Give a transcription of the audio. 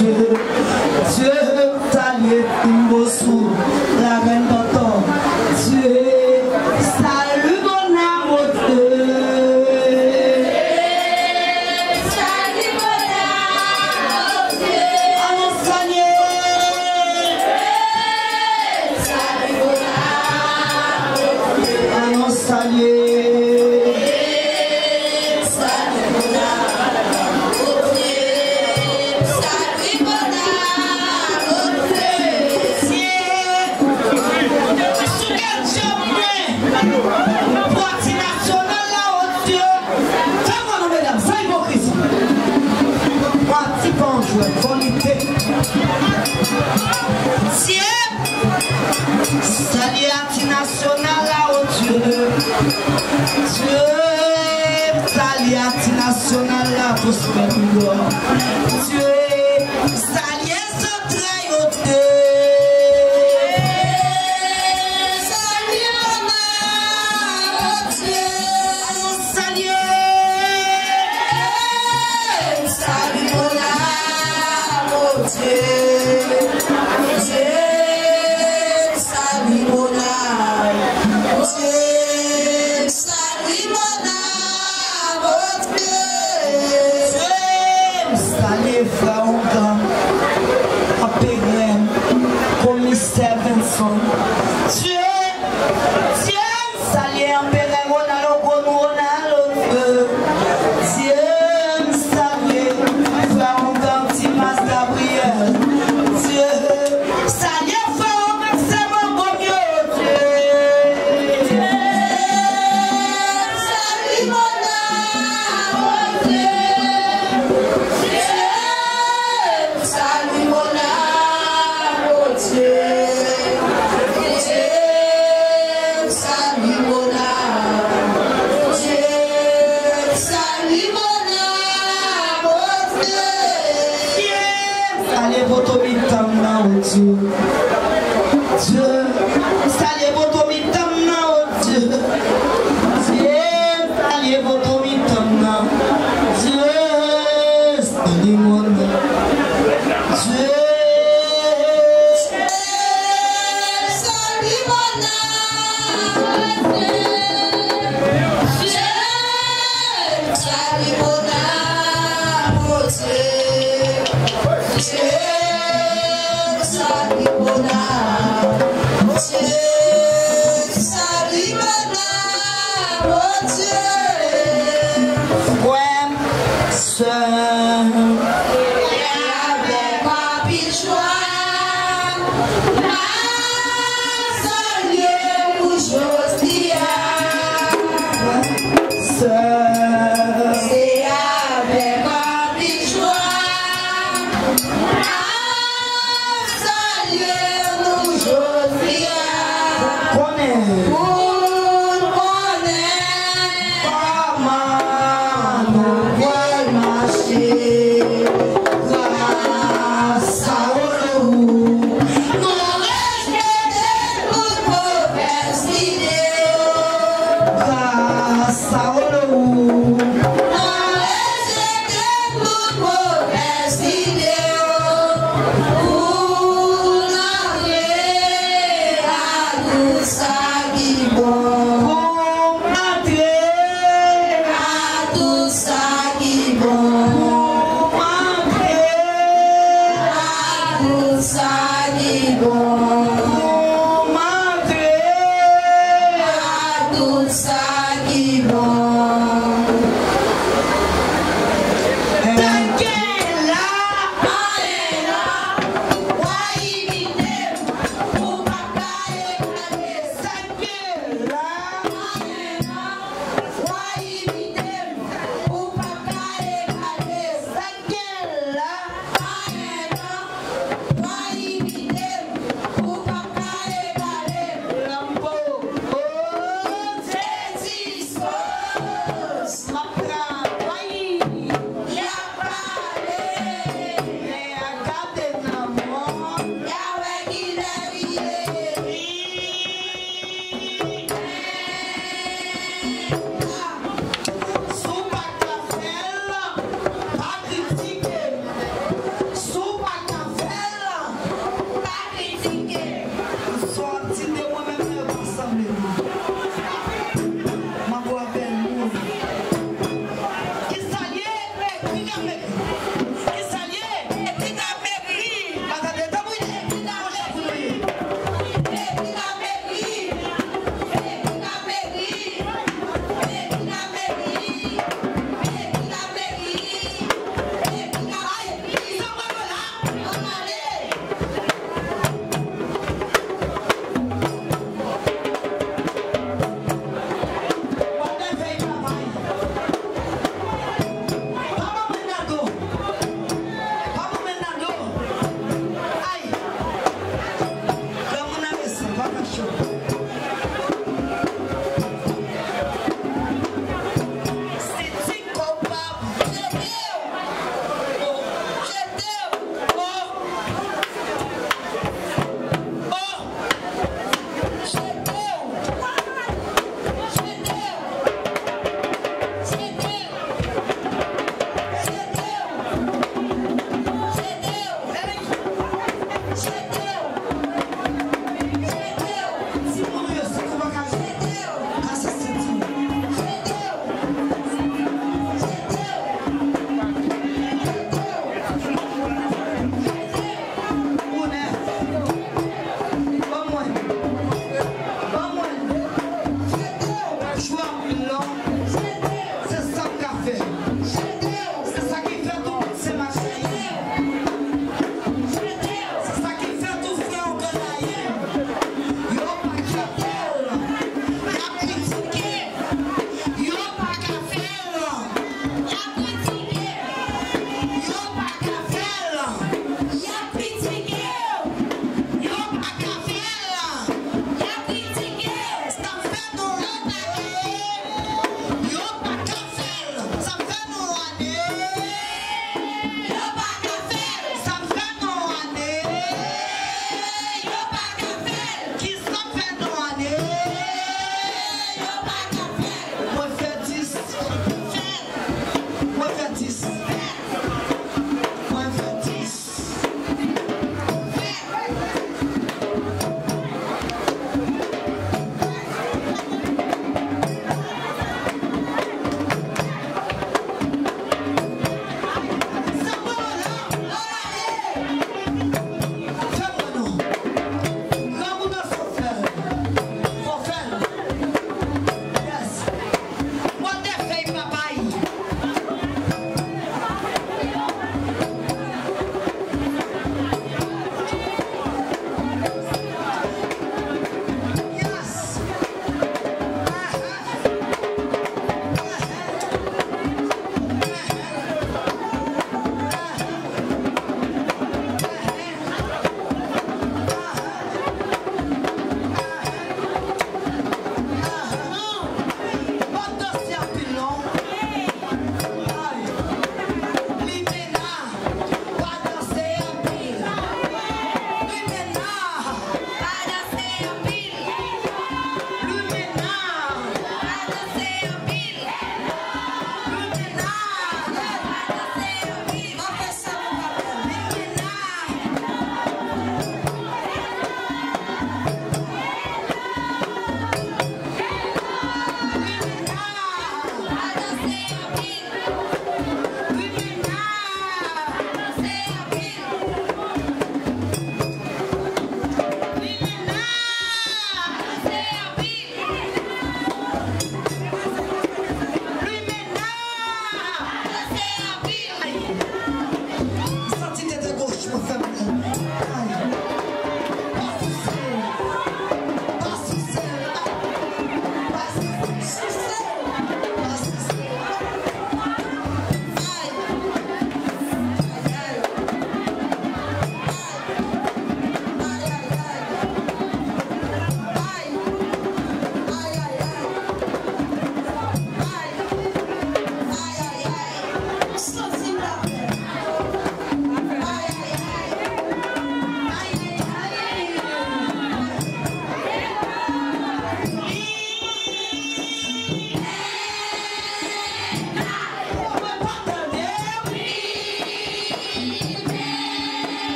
Dieu. Dieu, Timbosu, la. la volonté. Dieu, salut national là, oh Dieu. Dieu, salut national là, prospère Dieu. Ouais, side. it.